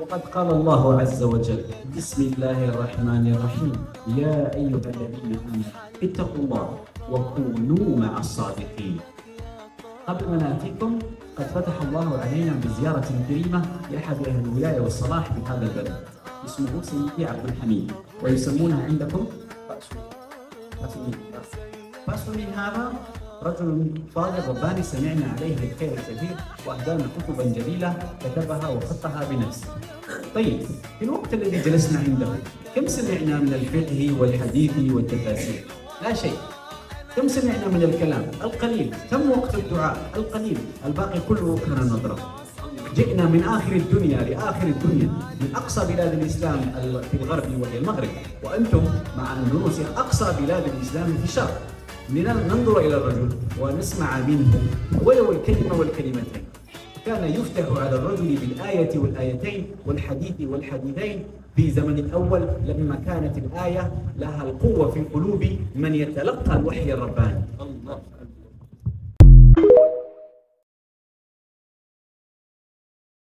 وقد قال الله عز وجل بسم الله الرحمن الرحيم. يا أيها الذين آمنوا اتقوا الله وكونوا مع الصادقين. قبل ما ناتيكم قد فتح الله علينا بزيارة كريمة لأحد أهل الولاية والصلاح بهذا البلد. اسمه سيدي عبد الحميد ويسمونه عندكم؟ باسولين باسولين هذا؟ رجل فاضل رباني سمعنا عليه الخير الكثير وأهدانا كتبا جليله كتبها وخطها بنفسه. طيب في الوقت الذي جلسنا عنده كم سمعنا من الفقه والحديث والتفاسير؟ لا شيء. كم سمعنا من الكلام؟ القليل. كم وقت الدعاء؟ القليل. الباقي كله كان نظرة. جئنا من آخر الدنيا لآخر الدنيا من أقصى بلاد الإسلام في الغرب وهي المغرب وأنتم مع أندونيسيا أقصى بلاد الإسلام في الشرق لننظر إلى الرجل ونسمع منه ولو الكلمة والكلمتين. كان يفتح على الرجل بالآية والآيتين والحديث والحديثين في زمن الأول لما كانت الآية لها القوة في قلوب من يتلقى الوحي الرباني.